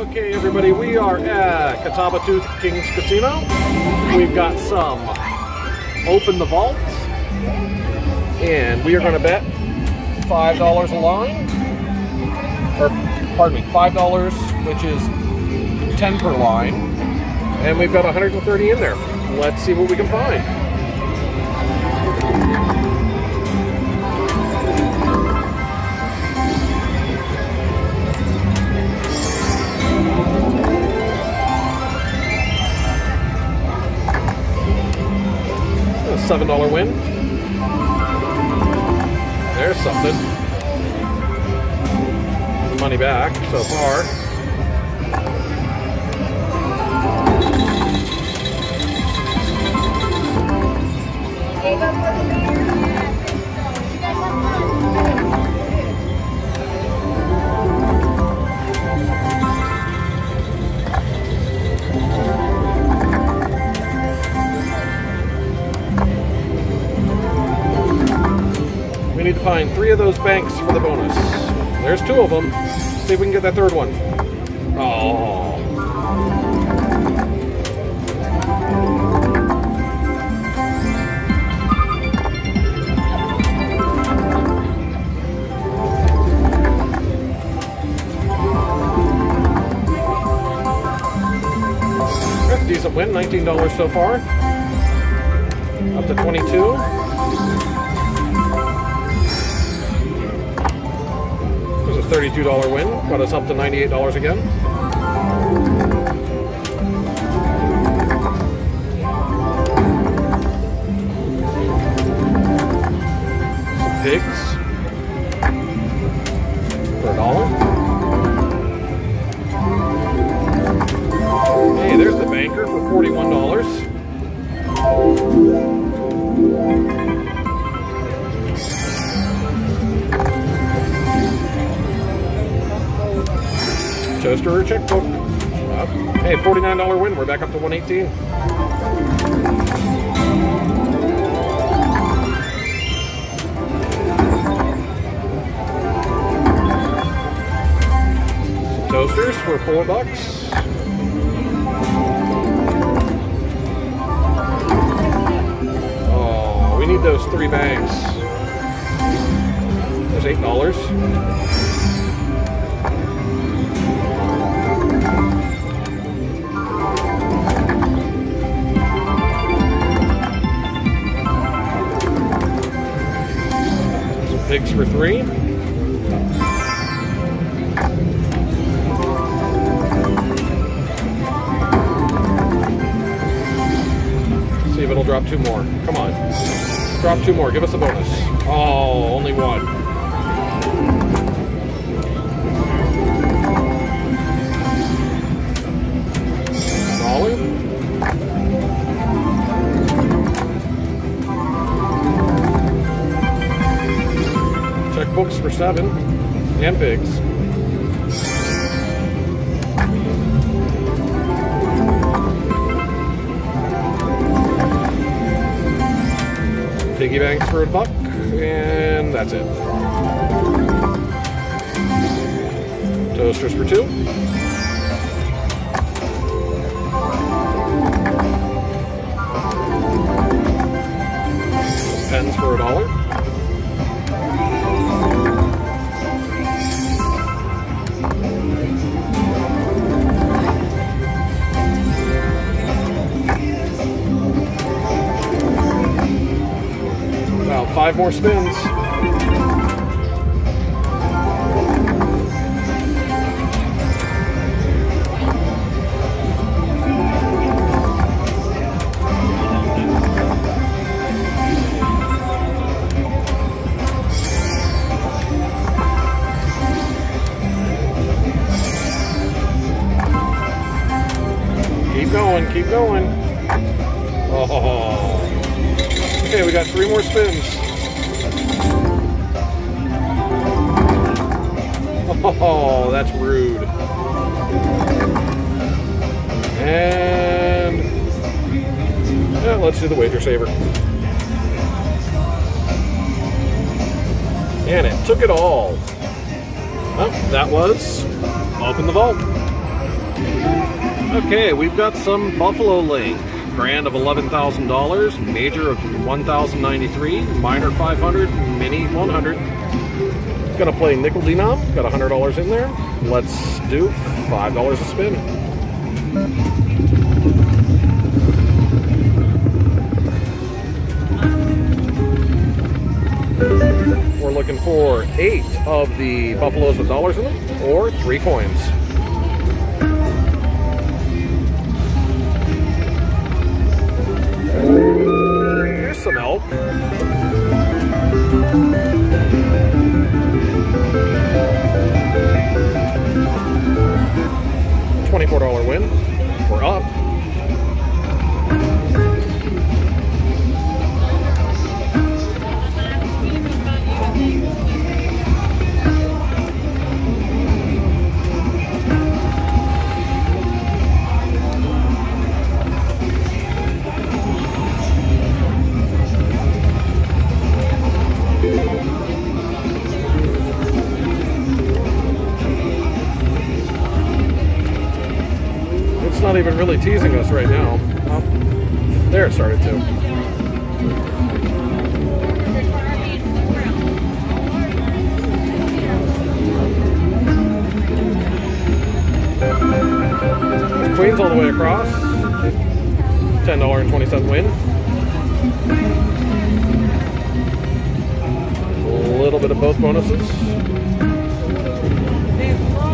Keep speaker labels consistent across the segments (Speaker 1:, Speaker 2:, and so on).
Speaker 1: Okay, everybody, we are at Catawba Two Kings Casino. We've got some Open the Vault, and we are going to bet $5 a line, or pardon me, $5, which is 10 per line, and we've got 130 in there. Let's see what we can find. $7 win. There's something. Money back so far. Need to find three of those banks for the bonus. There's two of them. See if we can get that third one. Oh. Decent win, $19 so far. Up to 22. $32 win, got us up to $98 again. Toaster or checkbook. Hey, $49 win. We're back up to 118. Some toasters for four bucks. Oh, we need those three bags. There's eight dollars. Pigs for three. See if it'll drop two more. Come on. Drop two more. Give us a bonus. Oh, only one. Checkbooks for seven. And pigs. Piggy banks for a buck, and that's it. Toasters for two. Pens for a dollar. Five more spins. Keep going, keep going. Oh. Okay, we got three more spins. Do the wager saver. And it took it all. Well, that was Open the Vault. Okay, we've got some Buffalo Link. Grand of $11,000, major of 1,093, minor 500, mini 100. Gonna play nickel denom, got $100 in there. Let's do $5 a spin. For eight of the buffaloes with dollars in them, or three coins. Here's some help. $24 win. We're up. Queens all the way across. $10.20 win. A little bit of both bonuses.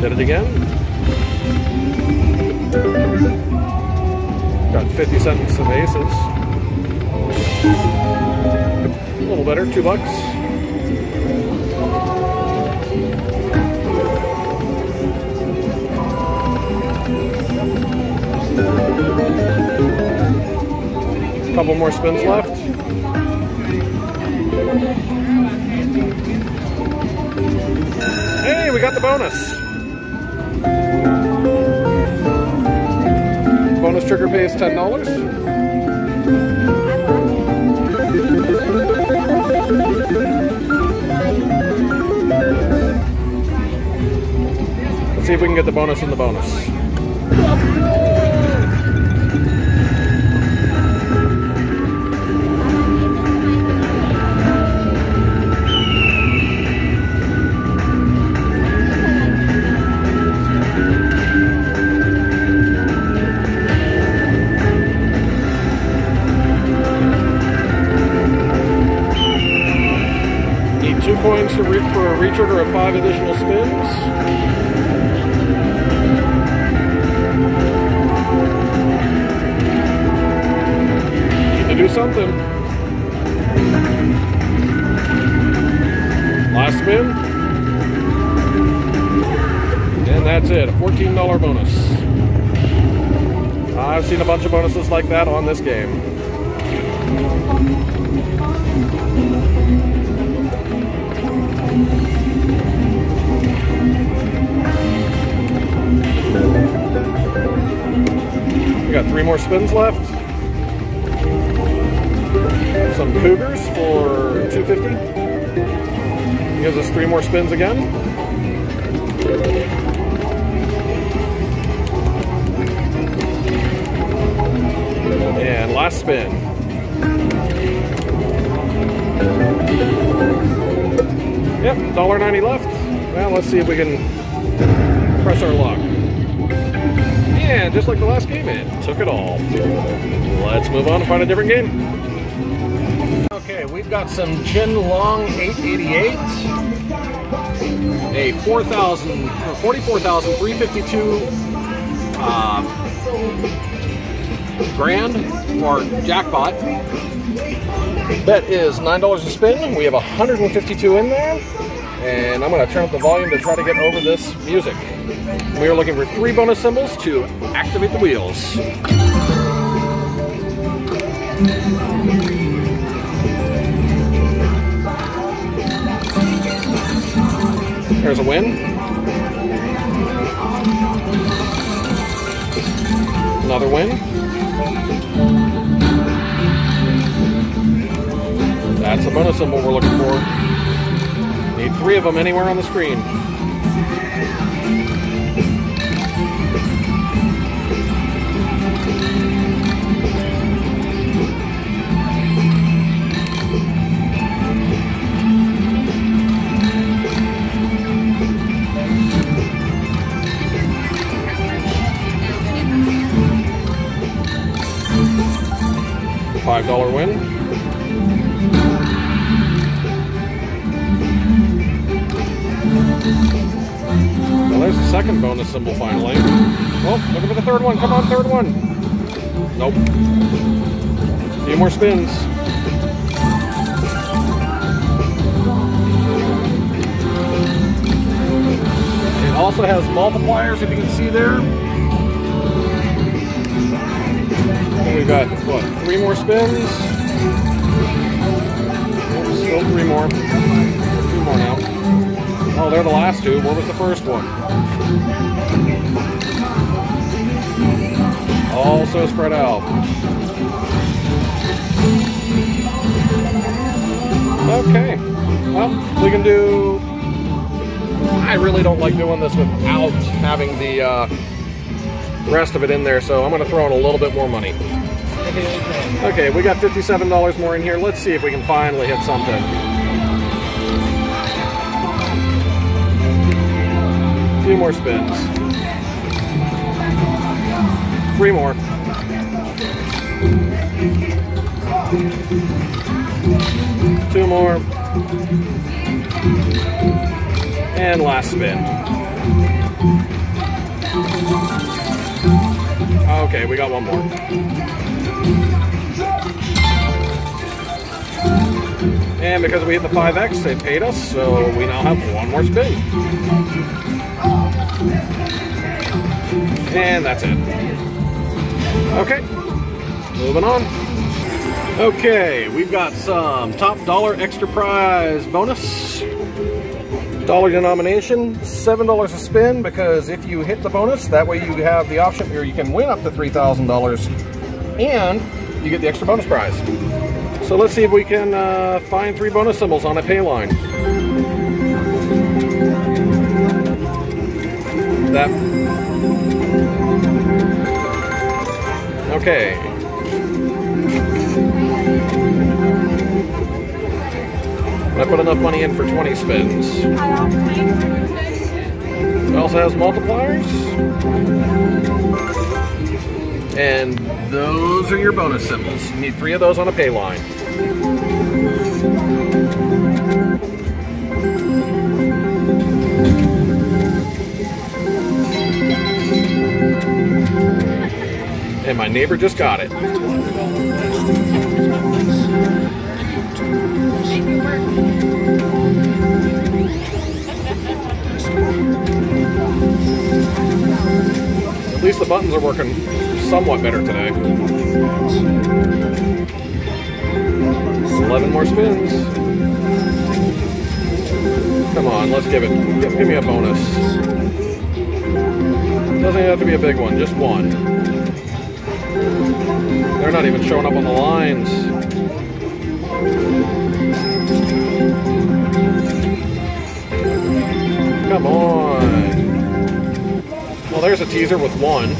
Speaker 1: Did it again. Got 50 cents of aces. A little better, two bucks. Couple more spins left. Hey, we got the bonus. Bonus trigger pay is ten dollars. Let's see if we can get the bonus in the bonus. Coins to re for a retrigger of five additional spins. Do something. Last spin. And that's it, a $14 bonus. I've seen a bunch of bonuses like that on this game. We got three more spins left. Some Cougars for 250. Gives us three more spins again. And last spin. Yep, $1.90 left. Well, let's see if we can press our luck. And just like the last game, it took it all. Let's move on and find a different game. Okay, we've got some Jin Long 888. A 4,000, or 44,352 uh, grand or jackpot. Bet is $9 a spin. We have 152 in there. And I'm going to turn up the volume to try to get over this music. We are looking for three bonus symbols to activate the wheels. There's a win. Another win. That's a bonus symbol we're looking for. Need three of them anywhere on the screen. Symbol finally. Oh, looking for the third one. Come on, third one. Nope. A few more spins. It also has multipliers, if you can see there. Oh, and we've got, what, three more spins? Oh, still three more. Oh, they're the last two. Where was the first one? Also spread out. Okay. Well, we can do... I really don't like doing this without having the uh, rest of it in there, so I'm going to throw in a little bit more money. Okay, we got $57 more in here. Let's see if we can finally hit something. Few more spins. Three more. Two more. And last spin. Okay, we got one more. And because we hit the 5X, they paid us, so we now have one more spin. And that's it. Okay, moving on. Okay, we've got some top dollar extra prize bonus. Dollar denomination, seven dollars a spin because if you hit the bonus, that way you have the option or you can win up to three thousand dollars, and you get the extra bonus prize. So let's see if we can uh, find three bonus symbols on a pay line. That okay. I put enough money in for 20 spins. It also has multipliers. And those are your bonus symbols. You need three of those on a pay line. And my neighbor just got it. At least the buttons are working somewhat better today. 11 more spins. Come on, let's give it, give, give me a bonus. Doesn't have to be a big one, just one. They're not even showing up on the lines. Come on. Well, there's a teaser with one.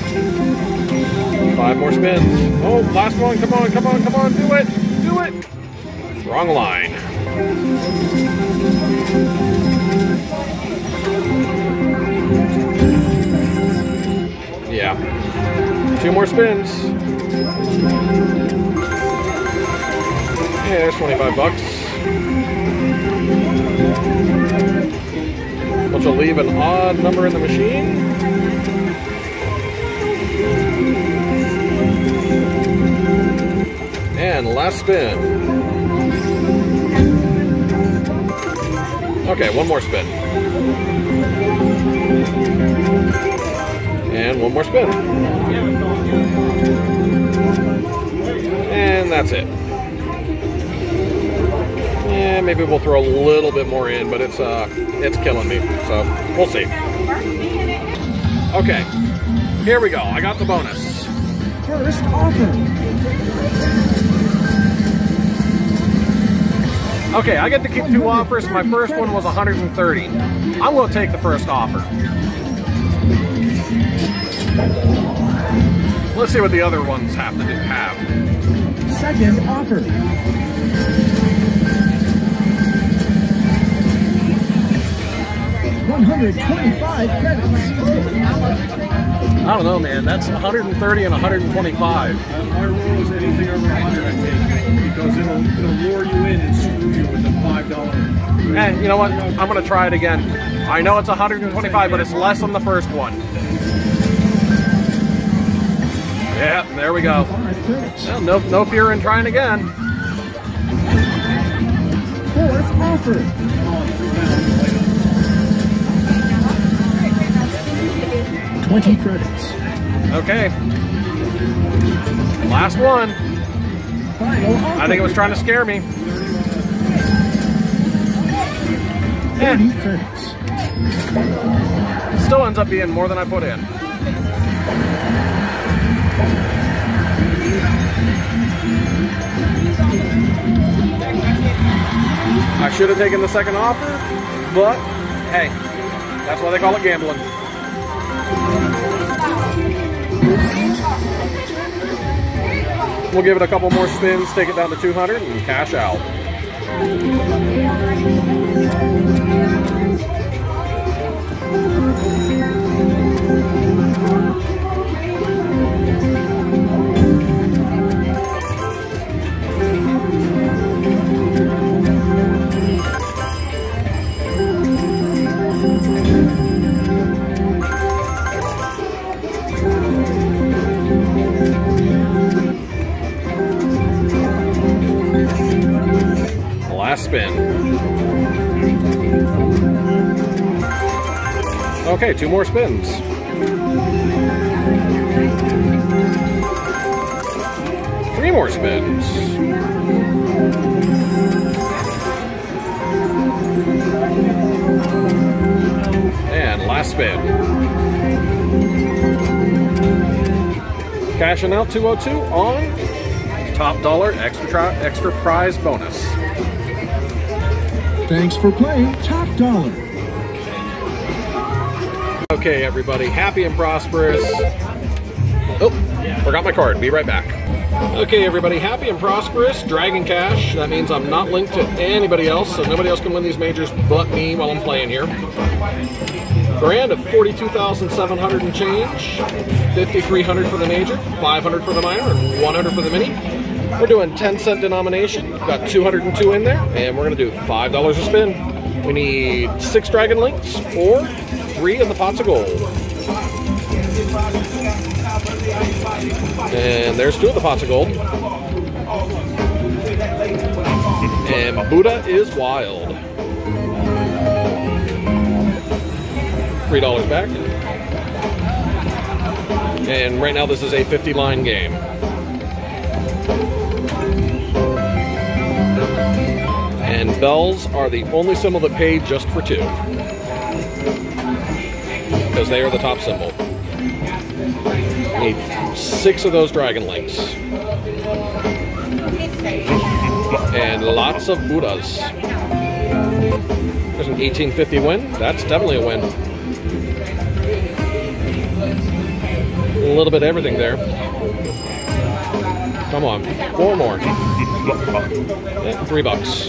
Speaker 1: Five more spins. Oh, last one. Come on, come on, come on. Do it. Do it. Wrong line. Yeah. Two more spins. Yeah, there's 25 bucks. Which will leave an odd number in the machine. And last spin. Okay, one more spin. And one more spin. And that's it. Yeah, maybe we'll throw a little bit more in, but it's uh it's killing me. So we'll see. Okay. Here we go. I got the bonus.
Speaker 2: First offer.
Speaker 1: Okay, I get to keep two offers. My first one was 130. I'm going to take the first offer. Let's see what the other ones have to do, have.
Speaker 2: Second offer. One hundred twenty-five credits.
Speaker 1: I don't know, man. That's 130 and 125.
Speaker 3: Uh, my rule is anything over 100 I take because it'll it'll lure you in and screw you with the five dollar.
Speaker 1: And you know what? I'm gonna try it again. I know it's 125, but it's less than the first one. Yeah, there we go. Well, no, no fear in trying again.
Speaker 2: Fourth offer. Twenty credits.
Speaker 1: Okay. Last one. I think it was trying to scare me.
Speaker 2: Credits.
Speaker 1: Still ends up being more than I put in. I should have taken the second offer, but hey, that's why they call it gambling. We'll give it a couple more spins, take it down to 200, and cash out. Two more spins. Three more spins. And last spin. Cashing out 202 on top dollar extra extra prize bonus.
Speaker 2: Thanks for playing Top Dollar.
Speaker 1: Okay, everybody, happy and prosperous. Oh, forgot my card. Be right back. Okay, everybody, happy and prosperous. Dragon Cash. That means I'm not linked to anybody else, so nobody else can win these majors but me while I'm playing here. Grand of 42,700 and change. 5,300 for the major, 500 for the minor, and 100 for the mini. We're doing 10 cent denomination. Got 202 in there, and we're to do $5 a spin. We need six Dragon Links or three of the pots of gold. And there's two of the pots of gold. And Buddha is wild. Three dollars back. And right now this is a 50 line game. And bells are the only symbol that pay just for two. Because they are the top symbol. Need six of those dragon links. And lots of Buddhas. There's an 1850 win. That's definitely a win. A little bit of everything there. Come on, four more. Three bucks.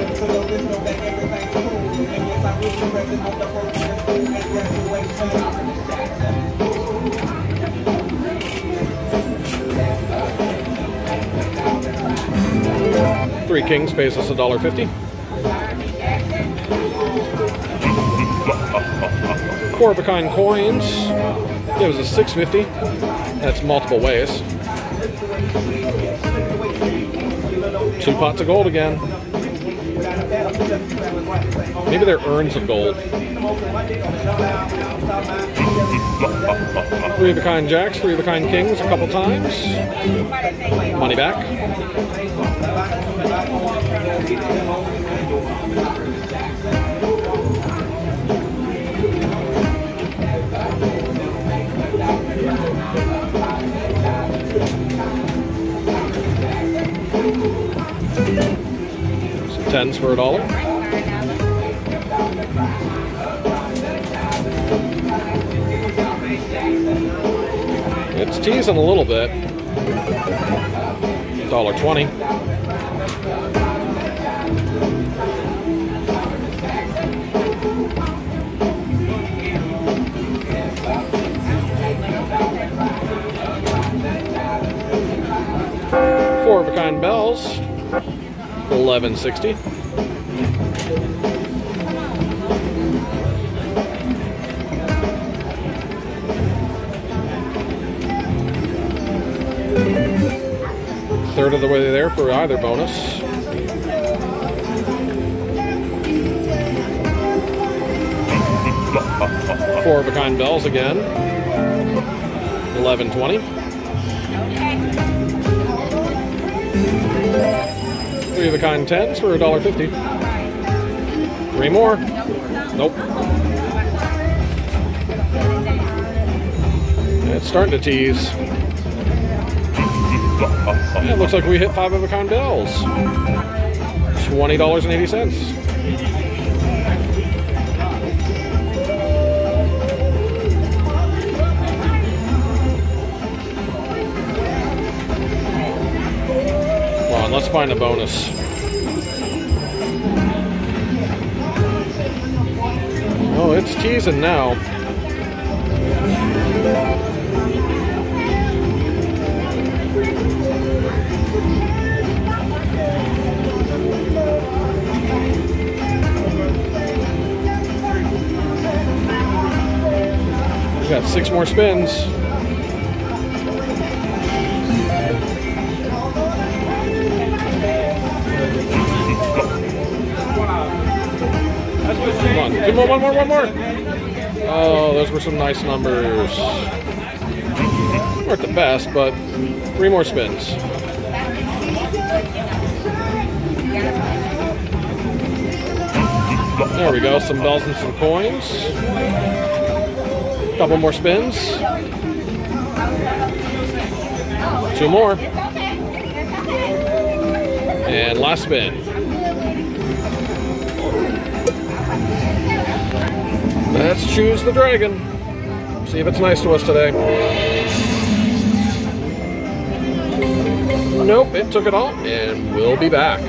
Speaker 1: Three kings pays us a dollar fifty. Four of a kind coins gives us six fifty. That's multiple ways. Two pots of gold again. Maybe they're urns of gold. Three of a kind jacks, three of a kind kings a couple times. Money back. For a dollar. It's teasing a little bit. Dollar twenty. Four of a kind bells. Eleven sixty. Third of the way there for either bonus. Four of a kind bells again. Eleven twenty. Three of a kind tens for a dollar fifty. Three more. Nope. It's starting to tease. Yeah, it looks like we hit five of a kind bells. Twenty dollars and eighty cents. Come on, let's find a bonus. Oh, it's teasing now. Got six more spins. Come on, two more, one more, one more. Oh, those were some nice numbers. Weren't the best, but three more spins. There we go, some bells and some coins. Couple more spins. Two more. And last spin. Let's choose the dragon. See if it's nice to us today. Nope, it took it all, and we'll be back.